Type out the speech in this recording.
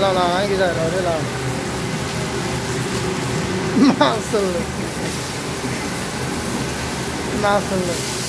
到了，俺给他找对了，麻死了，麻死了。